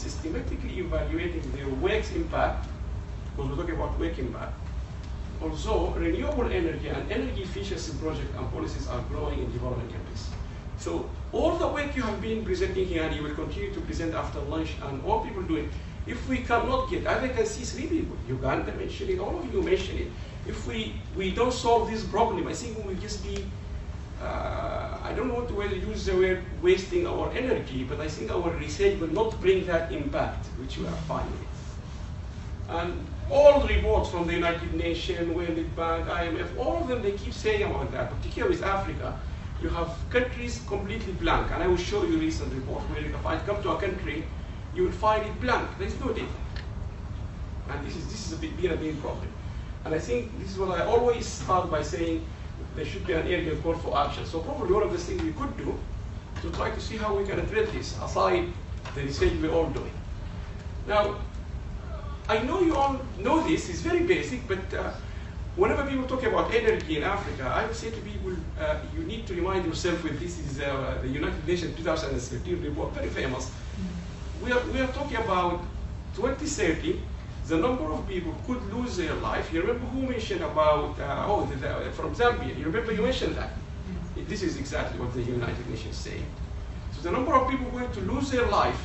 systematically evaluating their work's impact, because we're talking about work impact, also renewable energy and energy efficiency projects and policies are growing in developing countries. So all the work you have been presenting here and you will continue to present after lunch and all people do it, if we cannot get, as I can see three people, Uganda mentioned it, all of you mentioned it, if we, we don't solve this problem, I think we will just be, uh, I don't want to use the word wasting our energy, but I think our research will not bring that impact which we are finding. And all the reports from the United Nations, World Bank, IMF, all of them, they keep saying about that, particularly with Africa. You have countries completely blank, and I will show you recent report where if I come to a country, you will find it blank. There's no data. And this is, this is a big, a big problem. And I think this is what I always start by saying there should be an area call for action. So probably one of the things we could do to try to see how we can address this, aside the research we're all doing. Now, I know you all know this, it's very basic, but uh, whenever people talk about energy in Africa, I would say to people, uh, you need to remind yourself with this is uh, the United Nations 2013 report, very famous. We are, we are talking about 2030, the number of people could lose their life. You remember who mentioned about, uh, oh, the, the, from Zambia, you remember you mentioned that? This is exactly what the United Nations say. So the number of people going to lose their life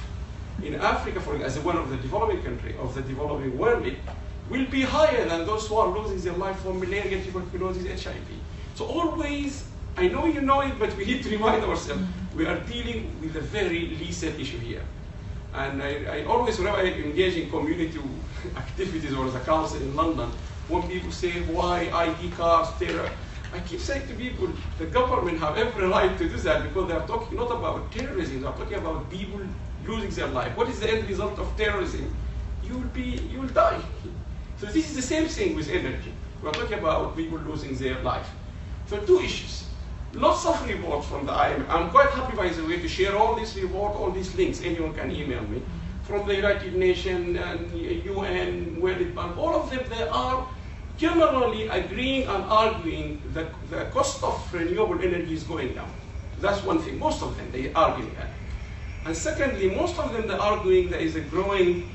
in Africa, for as one of the developing country of the developing world, will be higher than those who are losing their life from malaria, tuberculosis, HIV. So always, I know you know it, but we need to remind ourselves we are dealing with a very recent issue here. And I, I always, whenever I engage in community activities or the council in London, when people say why ID cards, terror, I keep saying to people, the government have every right to do that because they are talking not about terrorism, they are talking about people losing their life. What is the end result of terrorism? You will be, you will die. So this is the same thing with energy. We are talking about people losing their life. So two issues. Lots of reports from the IMF. I'm quite happy, by the way, to share all these reports, all these links. Anyone can email me. From the United Nations and UN, World Bank, all of them, they are generally agreeing and arguing that the cost of renewable energy is going down. That's one thing. Most of them, they arguing that. And secondly, most of them, they're arguing there is a growing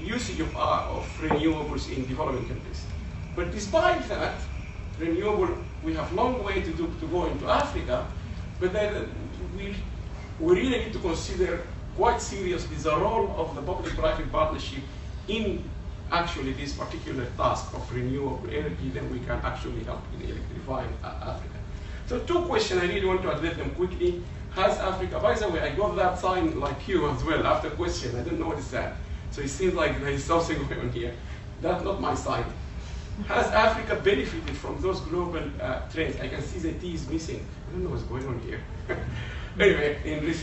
usage of, uh, of renewables in developing countries. But despite that, renewable, we have long way to, do, to go into Africa, but then we, we really need to consider quite seriously the role of the public-private partnership in actually this particular task of renewable energy, then we can actually help in electrifying uh, Africa. So two questions, I really want to address them quickly. Has Africa, by the way, I got that sign like you as well after question, I didn't notice that. So it seems like there is something going on here. That's not my sign. Has Africa benefited from those global uh, trends? I can see the T is missing. I don't know what's going on here. anyway, in this,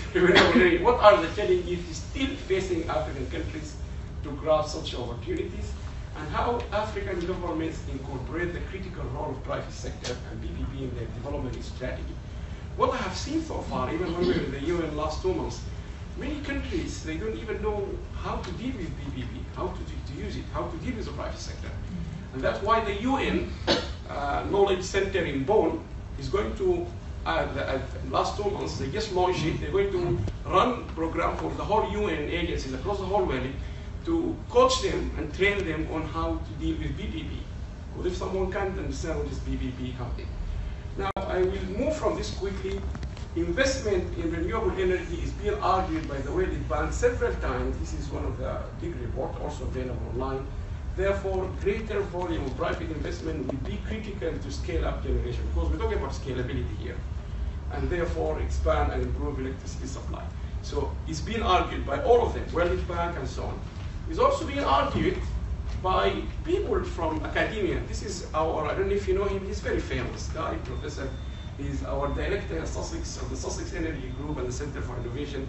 what are the challenges still facing African countries to grasp such opportunities? And how African governments incorporate the critical role of private sector and PPP in their development strategy. What I have seen so far, even when we were in the UN last two months, many countries, they don't even know how to deal with PPP, how to, to use it, how to deal with the private sector. And that's why the UN uh, Knowledge Center in Bonn is going to, uh, last two months, they just launched it. They're going to run program for the whole UN agencies across the whole world to coach them and train them on how to deal with PPP. Because if someone can't understand what is PPP, how they. Now, I will move from this quickly. Investment in renewable energy is being argued by the World Bank several times. This is one of the big reports, also available online. Therefore, greater volume of private investment will be critical to scale up generation because we're talking about scalability here. And therefore, expand and improve electricity supply. So it's being argued by all of them, World Bank and so on. It's also being argued by people from academia. This is our, I don't know if you know him, he's very famous guy, professor. He's our director at Sussex, of the Sussex Energy Group and the Center for Innovation.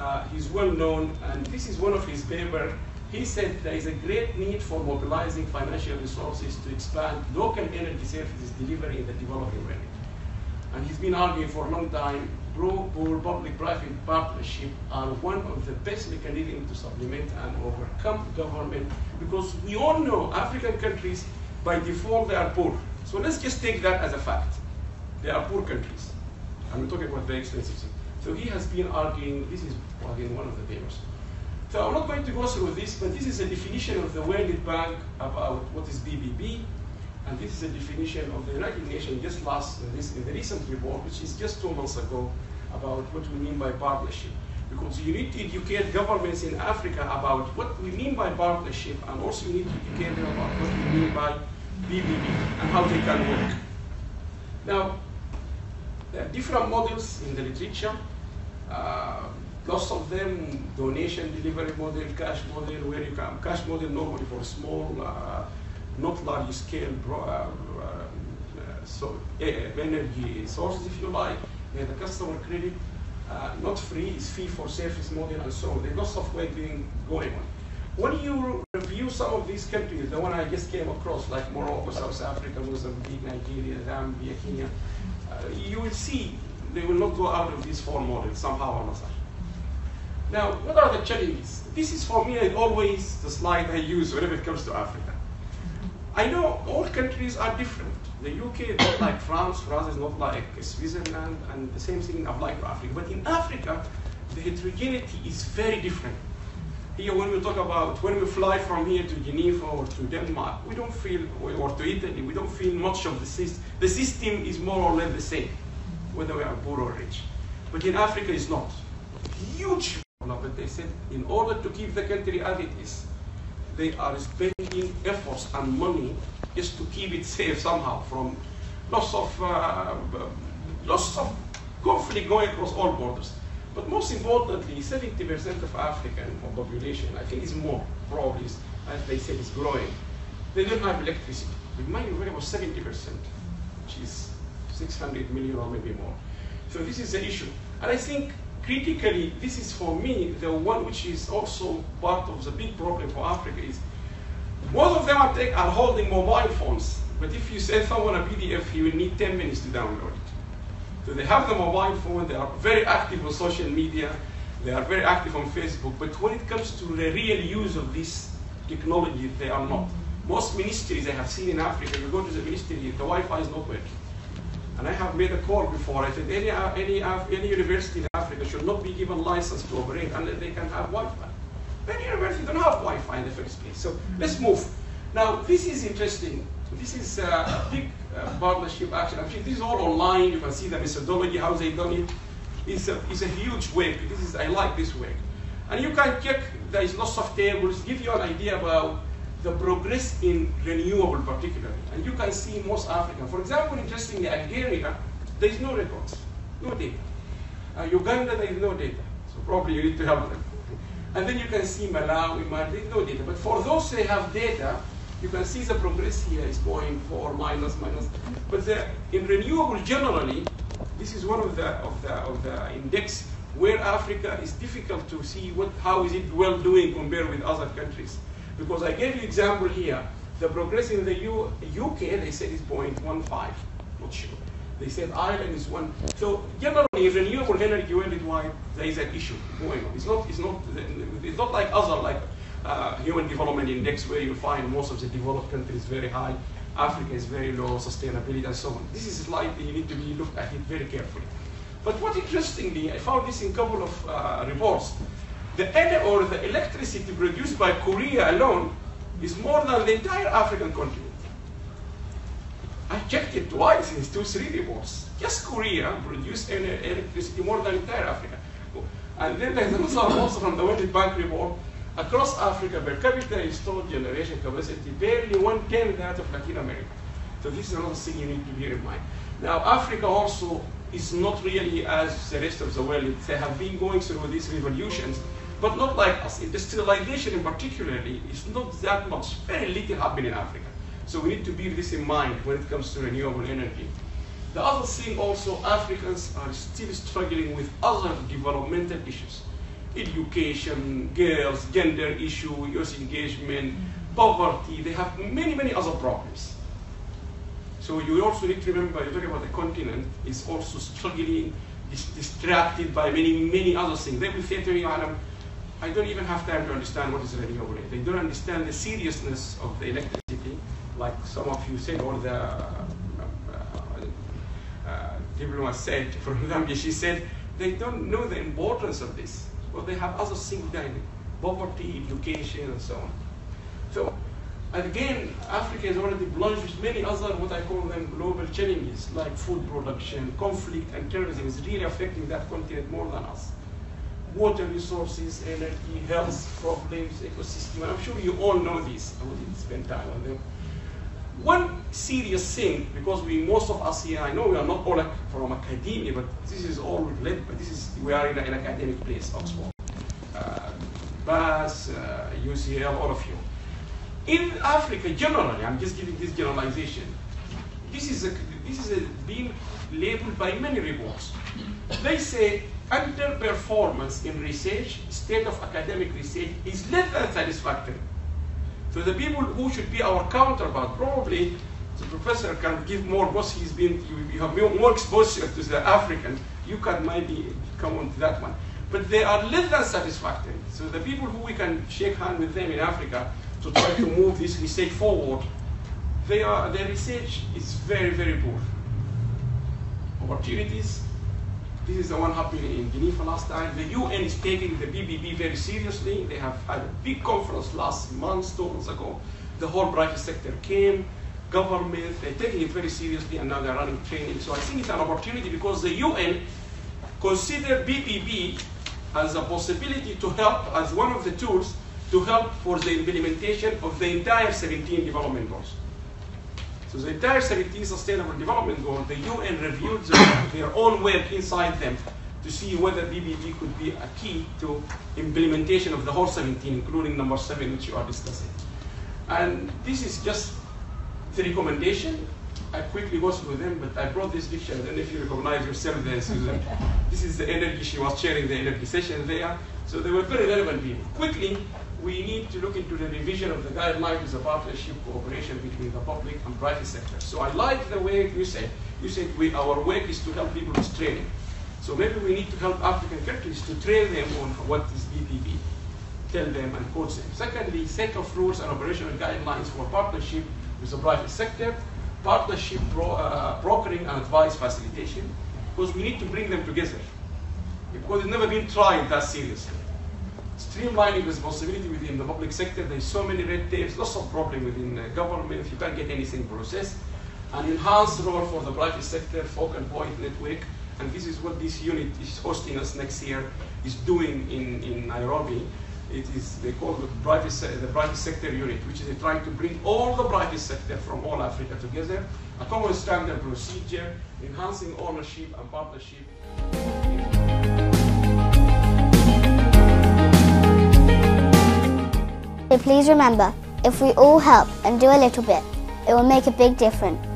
Uh, he's well known, and this is one of his papers. He said there is a great need for mobilizing financial resources to expand local energy services delivery in the developing world. And he's been arguing for a long time, pro-poor public-private partnership are one of the best mechanisms to supplement and overcome government, because we all know African countries, by default, they are poor. So let's just take that as a fact. They are poor countries. And we're talking about very expensive things. So he has been arguing, this is again one of the papers. So I'm not going to go through this, but this is a definition of the World Bank about what is BBB, and this is a definition of the United Nations just last in, this, in the recent report, which is just two months ago, about what we mean by partnership. Because you need to educate governments in Africa about what we mean by partnership, and also you need to educate them about what we mean by BBB and how they can work. Now, there are different models in the literature. Uh, lots of them, donation delivery model, cash model, where you can, cash model normally for small, uh, not large scale uh, uh, so, energy sources, if you like. The customer credit, uh, not free, it's fee for service model and so on. There's lots of way going, on. When you review some of these countries, the one I just came across, like Morocco, South Africa, Mozambique, Nigeria, Zambia, Kenya, uh, you will see they will not go out of these four models somehow or another. Now, what are the challenges? This is for me always the slide I use whenever it comes to Africa. I know all countries are different. The UK is not like France, France is not like Switzerland, and the same thing applies to Africa. But in Africa, the heterogeneity is very different. Here, when we talk about, when we fly from here to Geneva or to Denmark, we don't feel, or to Italy, we don't feel much of the system. The system is more or less the same, whether we are poor or rich. But in Africa, it's not. Huge but they said in order to keep the country as it is, they are efforts and money just to keep it safe somehow from lots of uh, lots of conflict going across all borders. But most importantly, 70% of African population, I think it's more, probably, as they said, is growing. They don't have electricity. My worry about 70%, which is 600 million or maybe more. So this is the issue. And I think critically, this is for me the one which is also part of the big problem for Africa is most of them are, are holding mobile phones, but if you send someone a PDF, you will need 10 minutes to download it. So they have the mobile phone, they are very active on social media, they are very active on Facebook, but when it comes to the real use of this technology, they are not. Most ministries I have seen in Africa, you go to the ministry, the Wi-Fi is not working. And I have made a call before. I said any, uh, any, uh, any university in Africa should not be given license to operate unless they can have Wi-Fi. Many universities don't have Wi-Fi in the first place. So let's move. Now, this is interesting. This is a big uh, partnership action. Actually, this is all online. You can see the methodology, how they done it. It's a, it's a huge work. This is, I like this work. And you can check, there is lots of tables, give you an idea about the progress in renewable particularly. And you can see most Africa. For example, interestingly, Algeria, there is no records, no data. Uh, Uganda, there is no data. So probably you need to help them. And then you can see Malawi, is no data. But for those they have data, you can see the progress here is going for minus, minus. But the, in renewable generally, this is one of the, of the, of the index where Africa is difficult to see what, how is it well doing compared with other countries. Because I gave you example here, the progress in the U UK, they said is 0.15, not sure. They said Ireland is one. So generally, if renewable energy worldwide, there is an issue going on. It's not, it's not, it's not like other, like uh, Human Development Index, where you find most of the developed countries very high, Africa is very low, sustainability and so on. This is slightly, you need to be looked at it very carefully. But what interestingly, I found this in a couple of uh, reports. The energy or the electricity produced by Korea alone is more than the entire African continent. I checked it twice in two, three reports. Just Korea produced electricity more than entire Africa. And then there's also from the World Bank report. Across Africa, per capita installed generation capacity barely one-tenth that of Latin America. So this is another thing you need to bear in mind. Now, Africa also is not really as the rest of the world. They have been going through these revolutions, but not like us. Industrialization in particularly is not that much, very little happening in Africa. So we need to bear this in mind when it comes to renewable energy. The other thing also, Africans are still struggling with other developmental issues. Education, girls, gender issue, youth engagement, poverty, they have many, many other problems. So you also need to remember, you're talking about the continent, is also struggling, is distracted by many, many other things. They will say to you, I don't even have time to understand what is renewable. They don't understand the seriousness of the electricity like some of you said, or the uh, uh, diplomat said, for example, she said, they don't know the importance of this, but they have other things going poverty, education, and so on. So again, Africa is already plunged with many other what I call them global challenges like food production, conflict, and terrorism is really affecting that continent more than us. Water resources, energy, health problems, ecosystem. I'm sure you all know this. I wouldn't spend time on them. One serious thing, because we most of us here, I know we are not all from academia, but this is all led. But this is we are in an academic place, Oxford, uh, BAS, uh, UCL, all of you. In Africa, generally, I'm just giving this generalization. This is a, this is a, being labeled by many reports. They say underperformance in research, state of academic research, is less than satisfactory. So the people who should be our counterpart, probably the professor can give more because he's been, you, you have more exposure to the African, you can maybe come on to that one. But they are less than satisfactory. So the people who we can shake hands with them in Africa to try to move this research forward, they are, their research is very, very poor. Opportunities, this is the one happening in Geneva last time. The UN is taking the BBB very seriously. They have had a big conference last month, two months ago. The whole private sector came, government, they're taking it very seriously, and now they're running training. So I think it's an opportunity because the UN consider BBB as a possibility to help, as one of the tools to help for the implementation of the entire 17 development goals. So the entire 17 Sustainable Development Goals, the UN reviewed their own work inside them to see whether BBB could be a key to implementation of the whole 17, including number seven, which you are discussing. And this is just the recommendation. I quickly go through them, but I brought this picture. I don't know if you recognize yourself there, Susan. this is the energy, she was sharing the energy session there. So they were very relevant people. Quickly, we need to look into the revision of the guidelines a partnership cooperation between the public and private sector. So I like the way you said. You said we, our work is to help people with training. So maybe we need to help African countries to train them on what is BBB, tell them and coach them. Secondly, set of rules and operational guidelines for partnership with the private sector, partnership pro, uh, brokering and advice facilitation, because we need to bring them together. Because it's never been tried that seriously streamlining responsibility within the public sector. There's so many red tapes, lots of problem within the government. You can't get anything processed. An enhanced role for the private sector, focal point network, and this is what this unit is hosting us next year, is doing in, in Nairobi. It is, they call the private, the private sector unit, which is trying to bring all the private sector from all Africa together, a common standard procedure, enhancing ownership and partnership. So please remember, if we all help and do a little bit, it will make a big difference.